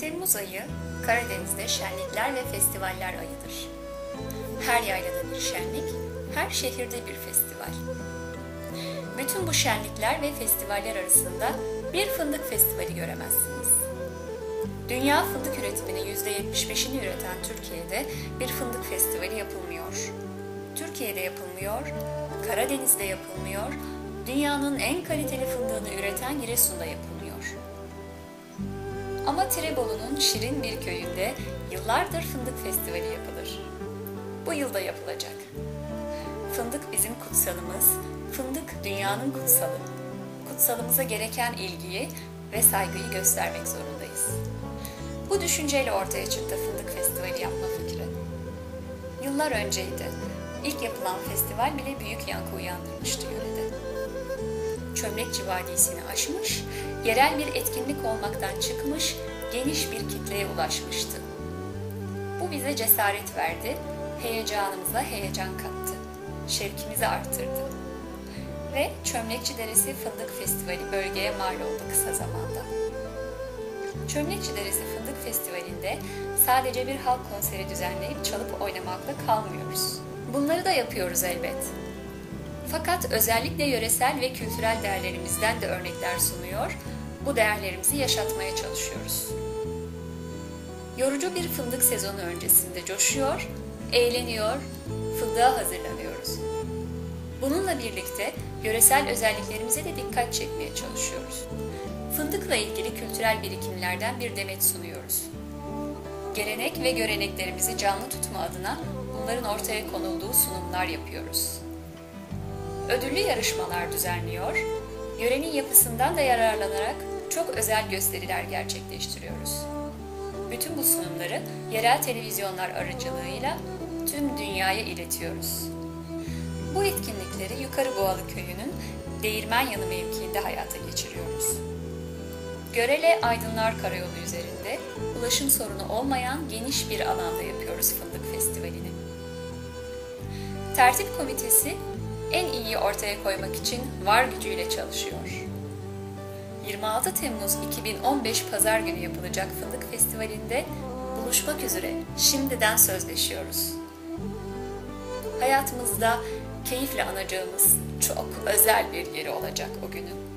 Temmuz ayı Karadeniz'de şenlikler ve festivaller ayıdır. Her yaylada bir şenlik, her şehirde bir festival. Bütün bu şenlikler ve festivaller arasında bir fındık festivali göremezsiniz. Dünya fındık üretiminin %75'ini üreten Türkiye'de bir fındık festivali yapılmıyor. Türkiye'de yapılmıyor, Karadeniz'de yapılmıyor, dünyanın en kaliteli fındığını üreten Giresun'da yapılmıyor. Ama Tirebolu'nun şirin bir köyünde yıllardır fındık festivali yapılır. Bu yılda yapılacak. Fındık bizim kutsalımız, fındık dünyanın kutsalı. Kutsalımıza gereken ilgiyi ve saygıyı göstermek zorundayız. Bu düşünceyle ortaya çıktı Fındık Festivali yapma fikri. Yıllar önceydi. İlk yapılan festival bile büyük yankı uyandırmıştı yörede. Çömlekçi Vadisi'ni aşmış, yerel bir etkinlik olmaktan çıkmış, geniş bir kitleye ulaşmıştı. Bu bize cesaret verdi, heyecanımıza heyecan kattı, şevkimizi arttırdı. Ve Çömlekçi Deresi Fındık Festivali bölgeye mal oldu kısa zamanda. Çömlekçi Deresi Fındık Festivali'nde sadece bir halk konseri düzenleyip çalıp oynamakla kalmıyoruz. Bunları da yapıyoruz elbet. Fakat özellikle yöresel ve kültürel değerlerimizden de örnekler sunuyor, bu değerlerimizi yaşatmaya çalışıyoruz. Yorucu bir fındık sezonu öncesinde coşuyor, eğleniyor, fındığa hazırlanıyoruz. Bununla birlikte yöresel özelliklerimize de dikkat çekmeye çalışıyoruz. Fındıkla ilgili kültürel birikimlerden bir demet sunuyoruz. Gelenek ve göreneklerimizi canlı tutma adına bunların ortaya konulduğu sunumlar yapıyoruz. Ödüllü yarışmalar düzenliyor, yörenin yapısından da yararlanarak çok özel gösteriler gerçekleştiriyoruz. Bütün bu sunumları yerel televizyonlar aracılığıyla tüm dünyaya iletiyoruz. Bu etkinlikleri Yukarı Boğalı Köyü'nün Değirmen Yanı mevkiinde hayata geçiriyoruz. Görele Aydınlar Karayolu üzerinde ulaşım sorunu olmayan geniş bir alanda yapıyoruz Fındık Festivali'ni. Tertip Komitesi en iyi ortaya koymak için var gücüyle çalışıyor. 26 Temmuz 2015 Pazar günü yapılacak Fındık Festivali'nde buluşmak üzere şimdiden sözleşiyoruz. Hayatımızda keyifle anacağımız çok özel bir yeri olacak o günün.